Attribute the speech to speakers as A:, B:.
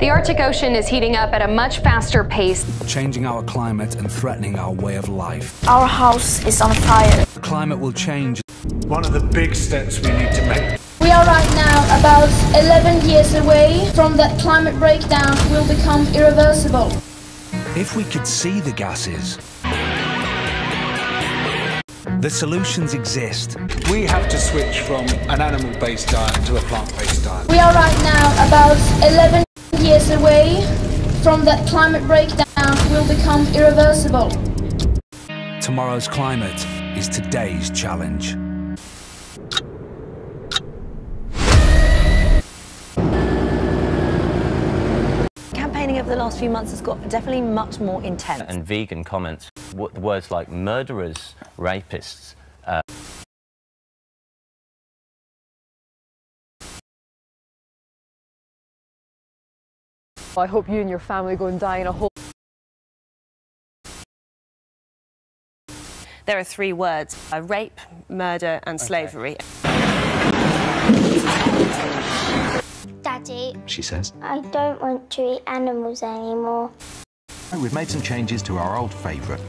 A: The Arctic Ocean is heating up at a much faster pace.
B: changing our climate and threatening our way of life.
C: Our house is on fire.
B: The climate will change.
D: One of the big steps we need to make.
E: We are right now about 11 years away from that climate breakdown will become irreversible.
B: If we could see the gases, the solutions exist.
D: We have to switch from an animal-based diet to a plant-based diet.
E: We are right now about 11 years away from that climate breakdown will become irreversible.
B: Tomorrow's climate is today's challenge.
F: Campaigning over the last few months has got definitely much more intense.
G: and vegan comments. Words like murderers, rapists,
H: I hope you and your family go and die in a hole.
I: There are three words uh, rape, murder, and slavery.
C: Daddy,
J: she says.
C: I don't want to eat animals anymore.
J: We've made some changes to our old favourite,